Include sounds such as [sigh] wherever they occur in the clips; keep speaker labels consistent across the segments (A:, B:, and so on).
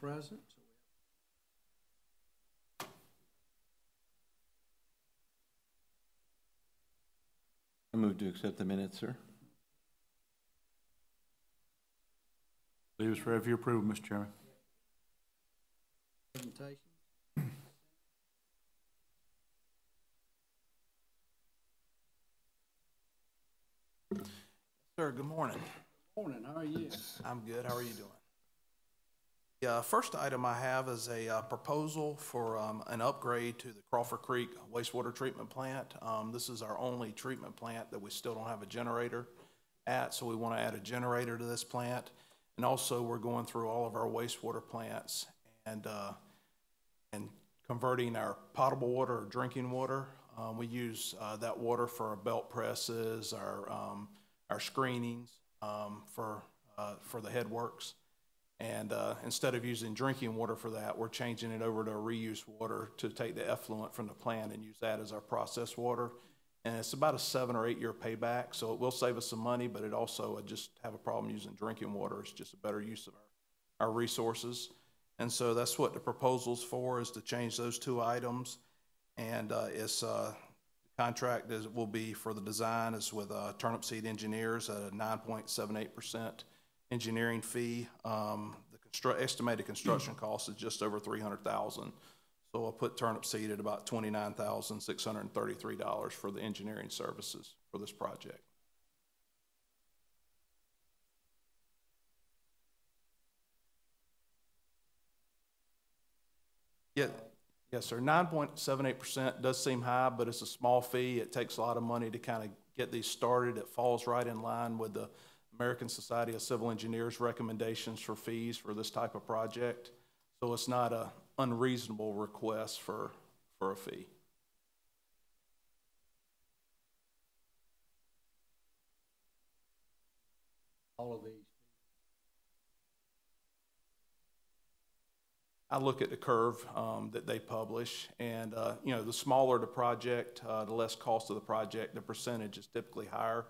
A: present.
B: I move to accept the minutes, sir.
C: Leave us ready for your approval, Mr. Chairman.
A: Presentation.
D: Sir, good morning.
A: Morning, how are you?
D: I'm good. How are you doing? Yeah, first item I have is a uh, proposal for um, an upgrade to the Crawford Creek wastewater treatment plant. Um, This is our only treatment plant that we still don't have a generator at, so we want to add a generator to this plant. And also, we're going through all of our wastewater plants and, uh, and converting our potable water or drinking water. Um, We use uh, that water for our belt presses, our, um, our screenings, um, for, uh, for the headworks. And uh, instead of using drinking water for that, we're changing it over to reuse water to take the effluent from the plant and use that as our process water. And it's about a seven or eight year payback. So it will save us some money, but it also, I just have a problem using drinking water. It's just a better use of our, our resources. And so that's what the proposal's for is to change those two items. And uh, it's uh, the contract is, will be for the design is with uh, Turnipseed Engineers at a 9.78% engineering fee. Um, the constru- estimated construction cost is just over three hundred thousand. So I'll put Turnipseed at about twenty-nine thousand, six hundred and thirty-three dollars for the engineering services for this project. Yeah, yes, sir. Nine point seven eight percent does seem high, but it's a small fee. It takes a lot of money to kind of get these started. It falls right in line with the American Society of Civil Engineers recommendations for fees for this type of project. So it's not a unreasonable request for, for a fee.
A: All of these.
D: I look at the curve um, that they publish, and uh, you know, the smaller the project, uh, the less cost of the project, the percentage is typically higher.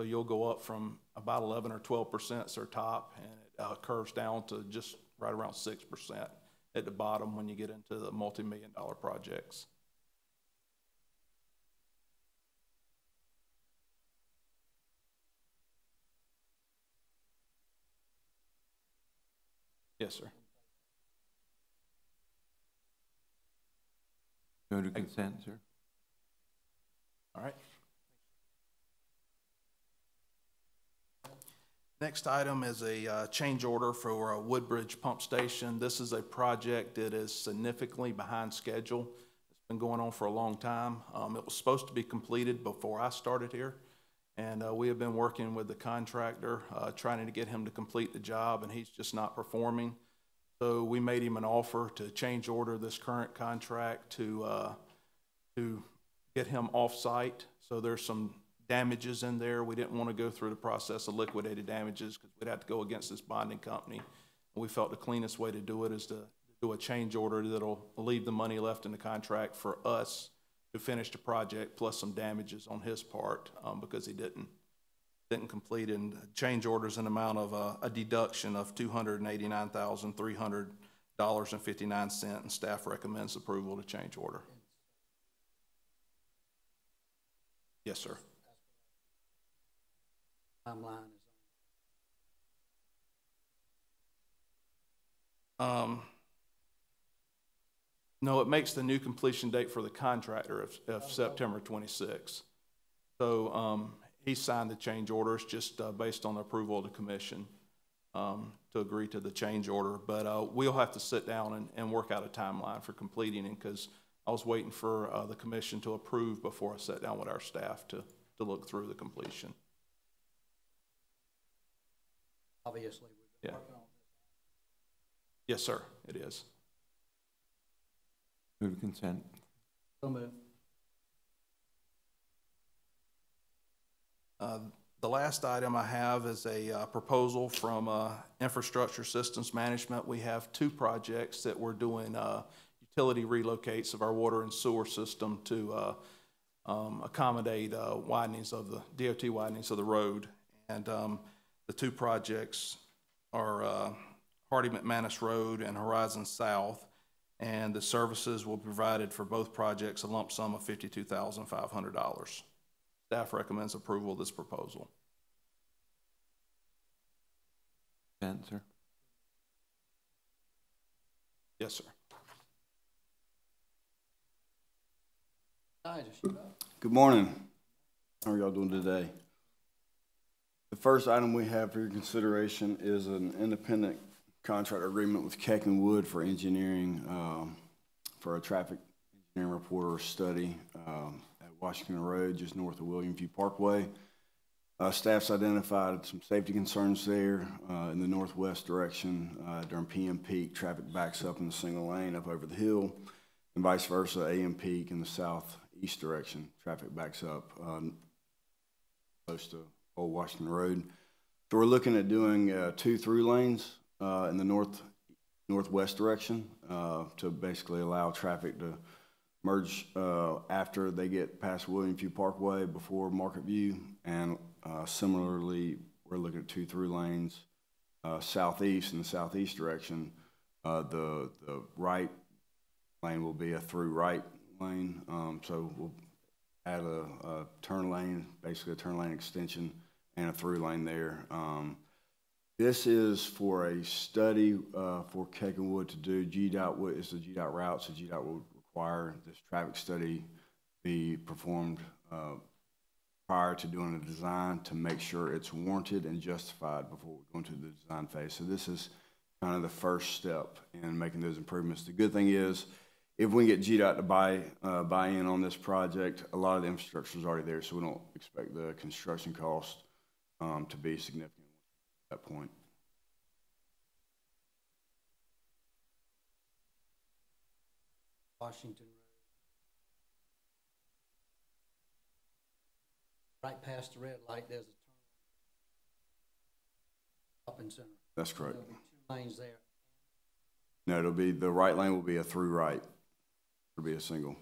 D: So you'll go up from about 11 or 12 percent their top, and it uh, curves down to just right around six percent at the bottom when you get into the multi-million dollar projects. Yes, sir.
B: Go to consent, sir.
D: All right. Next item is a uh, change order for a Woodbridge Pump Station. This is a project that is significantly behind schedule. It's been going on for a long time. Um, It was supposed to be completed before I started here, and uh, we have been working with the contractor, uh, trying to get him to complete the job, and he's just not performing. So we made him an offer to change order this current contract to, uh, to get him off-site. So there's some damages in there. We didn't want to go through the process of liquidated damages because we'd have to go against this bonding company. We felt the cleanest way to do it is to do a change order that'll leave the money left in the contract for us to finish the project plus some damages on his part um, because he didn't didn't complete and change orders an amount of uh, a deduction of two hundred and eighty-nine thousand three hundred dollars and fifty-nine cent and staff recommends approval to change order. Yes, sir.
A: Timeline is
D: Um, no, it makes the new completion date for the contractor of, of September twenty-sixth. So, um, he signed the change orders just, uh, based on the approval of the commission, um, to agree to the change order. But, uh, we'll have to sit down and, and work out a timeline for completing it, because I was waiting for, uh, the commission to approve before I sat down with our staff to, to look through the completion.
A: Obviously, we've been
D: Yeah.
A: working on this.
D: Yes, sir, it is.
B: Move to consent.
A: So moved.
D: Uh, The last item I have is a uh, proposal from uh, Infrastructure Systems Management. We have two projects that we're doing uh, utility relocates of our water and sewer system to uh, um, accommodate uh, widenings of the, DOT widenings of the road. And um, the two projects are uh, Hardy McManus Road and Horizon South. And the services will be provided for both projects, a lump sum of fifty-two thousand five hundred dollars. Staff recommends approval of this proposal.
B: Consent, sir.
D: Yes, sir.
A: Elijah, shoot.
E: Good morning. How are y'all doing today? The first item we have for your consideration is an independent contract agreement with Keck and Wood for engineering, um, for a traffic engineering reporter study, um, at Washington Road, just north of William Few Parkway. Uh, staff's identified some safety concerns there, uh, in the northwest direction, uh, during PM peak, traffic backs up in the single lane up over the hill, and vice versa, AM peak in the southeast direction, traffic backs up, um, close to Old Washington Road. So we're looking at doing, uh, two through lanes, uh, in the north, northwest direction, uh, to basically allow traffic to merge, uh, after they get past William Few Parkway before Market View. And, uh, similarly, we're looking at two through lanes, southeast in the southeast direction. The, the right lane will be a through right lane, um, so we'll add a, a turn lane, basically a turn lane extension and a through lane there. Um, this is for a study, uh, for Keck and Wood to do. GDOT would, it's the GDOT route, so GDOT will require this traffic study be performed, uh, prior to doing the design to make sure it's warranted and justified before we go into the design phase. So this is kind of the first step in making those improvements. The good thing is, if we can get GDOT to buy, uh, buy in on this project, a lot of the infrastructure is already there, so we don't expect the construction cost, um, to be significant at that point.
A: Washington Road. Right past the red light, there's a turn. Up in center.
E: That's correct.
A: There'll be two lanes there.
E: No, it'll be, the right lane will be a through right. It'll be a single.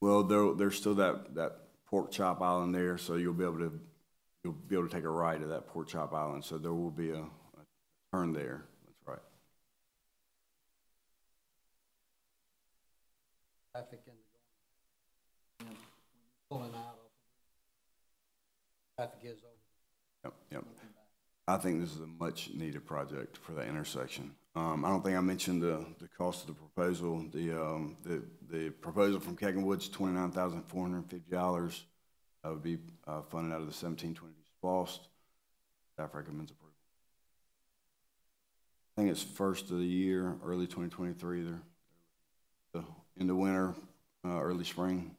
E: Well, there, there's still that, that pork chop island there, so you'll be able to, you'll be able to take a ride to that pork chop island, so there will be a, a turn there. That's right.
A: traffic in the going. Pulling out of. Traffic is over.
E: Yep, yep. I think this is a much-needed project for that intersection. Um, I don't think I mentioned the, the cost of the proposal. The, um, the, the proposal from Keck and Wood's, twenty-nine thousand four hundred and fifty dollars. That would be, uh, funded out of the seventeen twenty SPLOST. Staff recommends approval. I think it's first of the year, early twenty twenty-three there. The, in the winter, uh, early spring.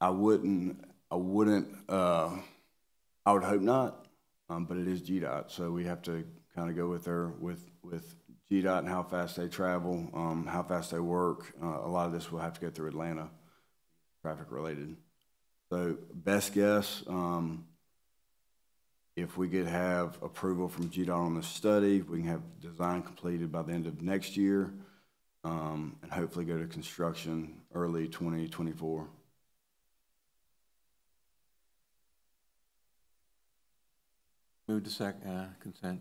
E: I wouldn't, I wouldn't, uh, I would hope not, um, but it is GDOT, so we have to kind of go with their, with, with GDOT and how fast they travel, um, how fast they work. Uh, a lot of this will have to go through Atlanta, traffic related. So best guess, um, if we could have approval from GDOT on the study, we can have design completed by the end of next year, um, and hopefully go to construction early 2024.
B: Move to sec, uh, consent.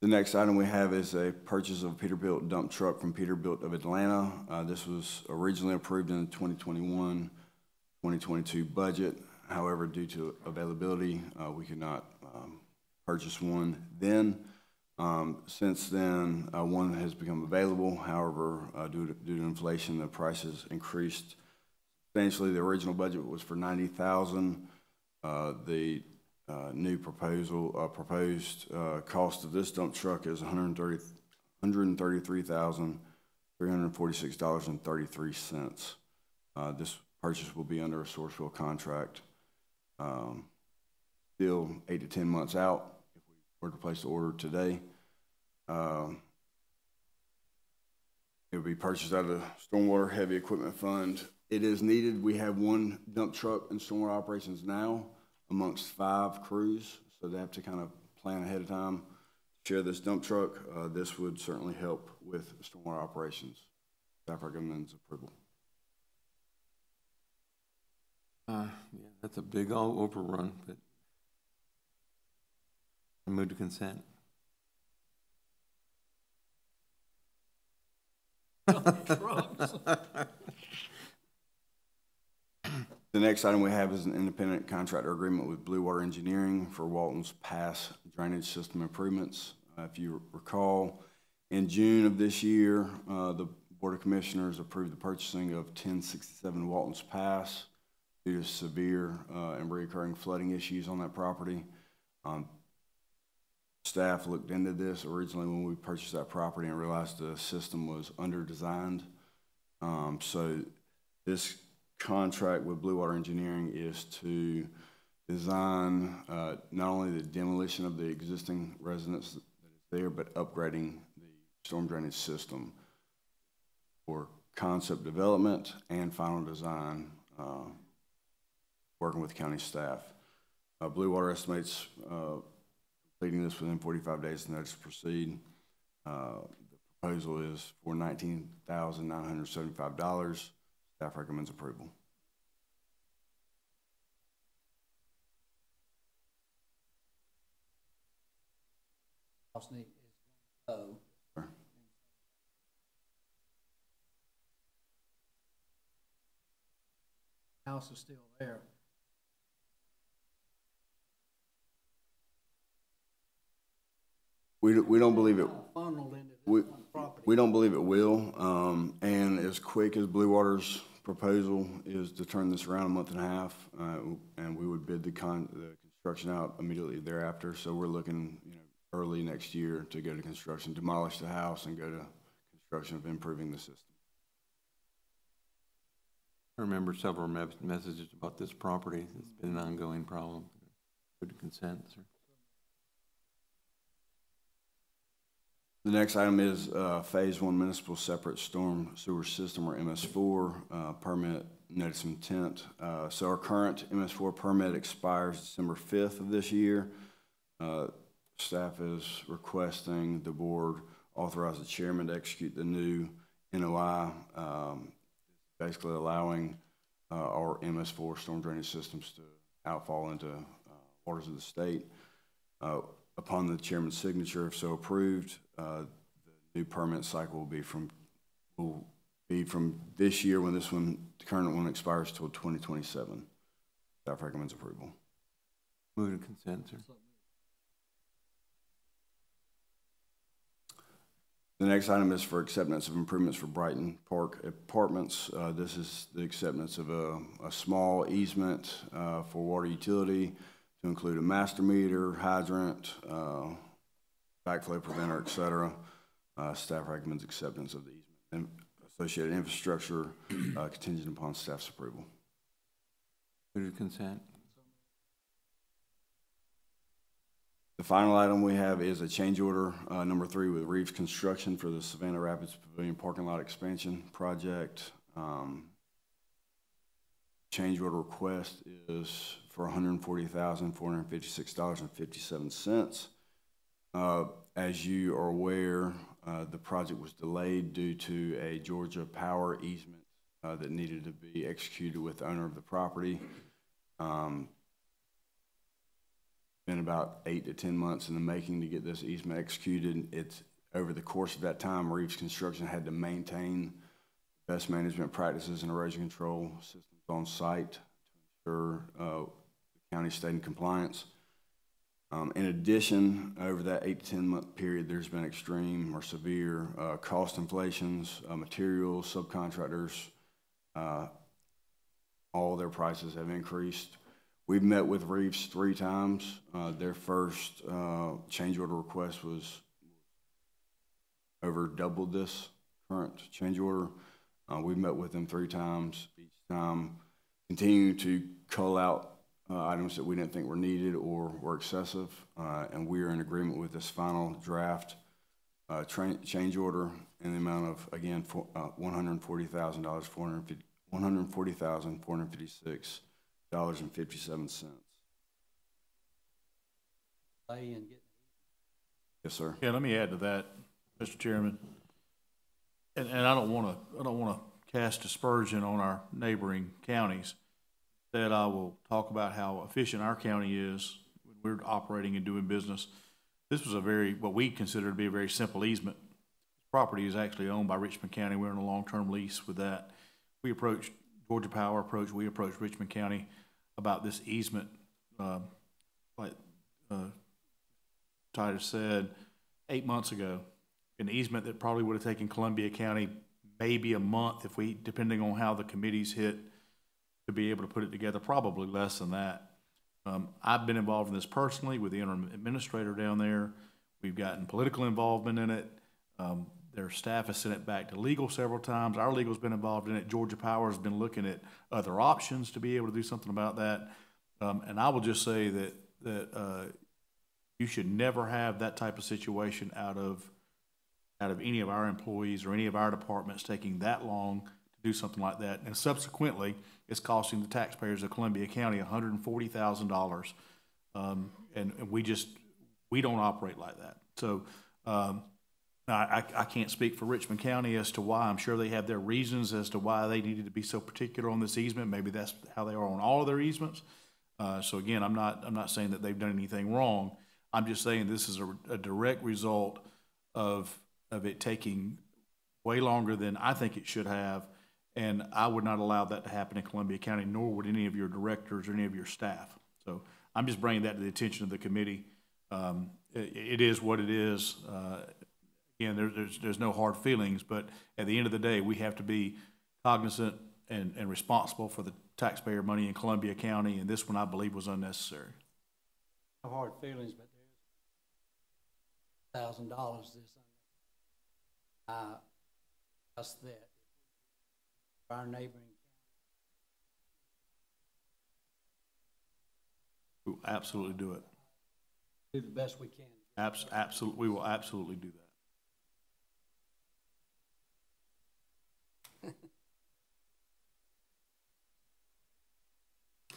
E: The next item we have is a purchase of a Peterbilt dump truck from Peterbilt of Atlanta. Uh, this was originally approved in the 2021, 2022 budget. However, due to availability, uh, we could not, um, purchase one then. Um, since then, uh, one has become available. However, uh, due to, due to inflation, the prices increased substantially. The original budget was for 90,000. Uh, the uh, new proposal, uh, proposed cost of this dump truck is $130 $133,346.33. Uh, This purchase will be under a Sourcewell contract. Um, Still eight to 10 months out if we were to place the order today. Um, It will be purchased out of the Stormwater Heavy Equipment Fund. It is needed. We have one dump truck in stormwater operations now amongst five crews, so they have to kind of plan ahead of time, share this dump truck. Uh, This would certainly help with stormwater operations. Staff recommends approval.
B: Uh, yeah, that's a big o- overrun, but I move to consent. [laughs] [laughs]
E: The next item we have is an independent contractor agreement with Blue Water Engineering for Walton's Pass drainage system improvements. Uh, If you recall, in June of this year, uh, the Board of Commissioners approved the purchasing of 1067 Walton's Pass due to severe uh, and recurring flooding issues on that property. Um, Staff looked into this originally when we purchased that property and realized the system was under-designed. Um, So this contract with Blue Water Engineering is to design uh, not only the demolition of the existing residence that is there, but upgrading the storm drainage system for concept development and final design, uh, working with county staff. Uh, Blue Water estimates uh, completing this within 45 days of notice to proceed. Uh, The proposal is for $19,975. Staff recommends approval.
A: House is.
E: Sure.
A: House is still there.
E: We, we don't believe it, We-
A: this one property.
E: we don't believe it will. Um, and as quick as Blue Water's proposal is to turn this around a month and a half, uh, and we would bid the con, the construction out immediately thereafter. So we're looking, you know, early next year to go to construction, demolish the house and go to construction of improving the system.
B: I remember several me- messages about this property. It's been an ongoing problem. To consent, sir.
E: The next item is uh, Phase One Municipal Separate Storm Sewer System, or MS4, uh, permit notice of intent. Uh, So our current MS4 permit expires December 5th of this year. Uh, Staff is requesting the board authorize the chairman to execute the new NOI, um, basically allowing uh, our MS4 storm drainage systems to outfall into uh, waters of the state. Upon the chairman's signature, if so approved, the new permit cycle will be from, will be from this year when this one, the current one expires till 2027. Staff recommends approval.
B: Move to consent, sir.
E: The next item is for acceptance of improvements for Brighton Park Apartments. Uh, This is the acceptance of a, a small easement uh, for water utility to include a master meter, hydrant, uh, backflow preventer, et cetera. Uh, staff recommends acceptance of the easement and associated infrastructure uh, contingent upon staff's approval.
B: Move consent.
E: The final item we have is a change order uh, number three with Reeves Construction for the Savannah Rapids Pavilion Parking Lot Expansion Project. Um, change order request is for $140,456.57. Uh, as you are aware, uh, the project was delayed due to a Georgia power easement, uh, that needed to be executed with the owner of the property. Um, been about eight to 10 months in the making to get this easement executed. It's, over the course of that time, Reeves Construction had to maintain best management practices and erosion control systems on site to ensure uh, the county stayed in compliance. Um, In addition, over that eight to 10-month period, there's been extreme or severe uh, cost inflations, uh, materials, subcontractors, uh, all their prices have increased. We've met with Reeves three times. Uh, Their first uh, change order request was over doubled this current change order. Uh, We've met with them three times, each time continuing to cull out uh, items that we didn't think were needed or were excessive. Uh, And we are in agreement with this final draft uh, tra- change order in the amount of, again, four- uh, $140,000, 450 $140,456 and fifty-seven cents.
A: Delay in
E: Yes, sir.
C: Yeah, let me add to that, Mr. Chairman. And, and I don't want to, I don't want to cast aspersion on our neighboring counties. That I will talk about how efficient our county is when we're operating and doing business. This was a very, what we consider to be a very simple easement. Property is actually owned by Richmond County. We're in a long-term lease with that. We approached, Georgia Power approached, we approached Richmond County about this easement, uh, like, uh, Titus said, eight months ago. An easement that probably would have taken Columbia County maybe a month if we, depending on how the committees hit, to be able to put it together, probably less than that. Um, I've been involved in this personally with the interim administrator down there. We've gotten political involvement in it. Um, their staff has sent it back to legal several times. Our legal's been involved in it. Georgia Power has been looking at other options to be able to do something about that. Um, and I will just say that, that, uh, you should never have that type of situation out of, out of any of our employees or any of our departments taking that long to do something like that. And subsequently, it's costing the taxpayers of Columbia County hundred and forty thousand dollars. Um, and, and we just, we don't operate like that. So, um, I, I, I can't speak for Richmond County as to why. I'm sure they have their reasons as to why they needed to be so particular on this easement. Maybe that's how they are on all of their easements. Uh, so again, I'm not, I'm not saying that they've done anything wrong. I'm just saying this is a, a direct result of, of it taking way longer than I think it should have. And I would not allow that to happen in Columbia County, nor would any of your directors or any of your staff. So I'm just bringing that to the attention of the committee. Um, it, it is what it is. Uh, again, there, there's, there's no hard feelings, but at the end of the day, we have to be cognizant and, and responsible for the taxpayer money in Columbia County, and this one I believe was unnecessary.
A: No hard feelings, but there's thousand dollars this, uh, us that. Our neighboring,
C: We will absolutely do it.
A: do the best we can.
C: Abs- absolutely, we will absolutely do that. [laughs]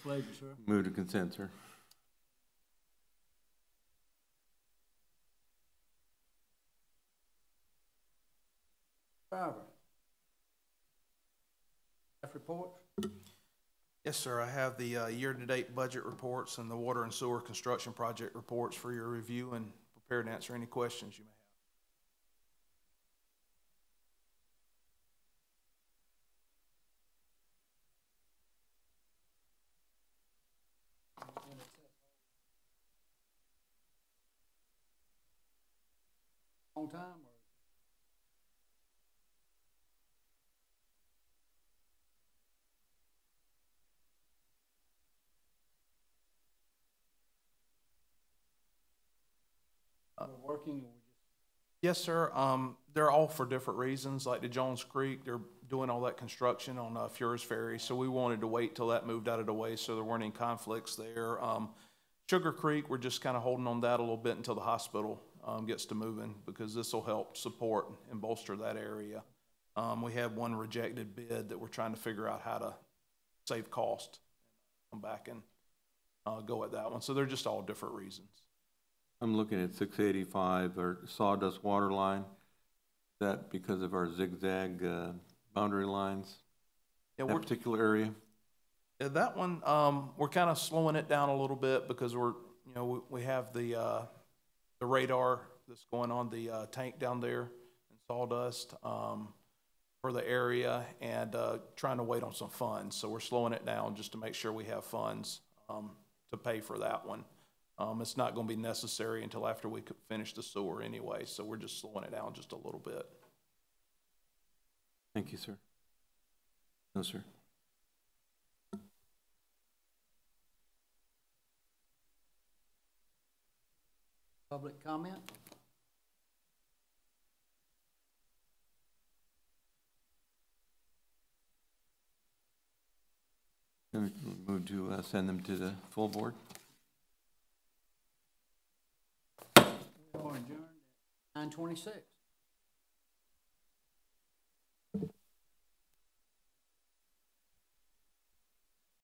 A: Pleasure, sir.
B: Move to consent, sir.
A: Driver. Staff reports?
D: Yes, sir. I have the uh, year-to-date budget reports and the water and sewer construction project reports for your review and prepared to answer any questions you may have.
A: On time working?
D: Yes, sir. Um, they're all for different reasons, like the Jones Creek, they're doing all that construction on, uh, Furys Ferry, so we wanted to wait till that moved out of the way, so there weren't any conflicts there. Um, Sugar Creek, we're just kinda holding on that a little bit until the hospital, um, gets to moving, because this will help support and bolster that area. Um, we have one rejected bid that we're trying to figure out how to save cost, come back and, uh, go at that one, so they're just all different reasons.
B: I'm looking at six eighty-five, or sawdust water line. Is that because of our zigzag, uh, boundary lines?
D: Yeah,
B: That
D: we're,
B: particular area?
D: Yeah, that one, um, we're kind of slowing it down a little bit because we're, you know, we, we have the, uh, the radar that's going on the, uh, tank down there in sawdust, um, for the area and, uh, trying to wait on some funds. So we're slowing it down just to make sure we have funds, um, to pay for that one. Um, it's not gonna be necessary until after we finish the sewer anyway, so we're just slowing it down just a little bit.
B: Thank you, sir. No, sir.
A: Public comment?
B: Then we Move to, uh, send them to the full board?
A: We are adjourned at nine twenty-six.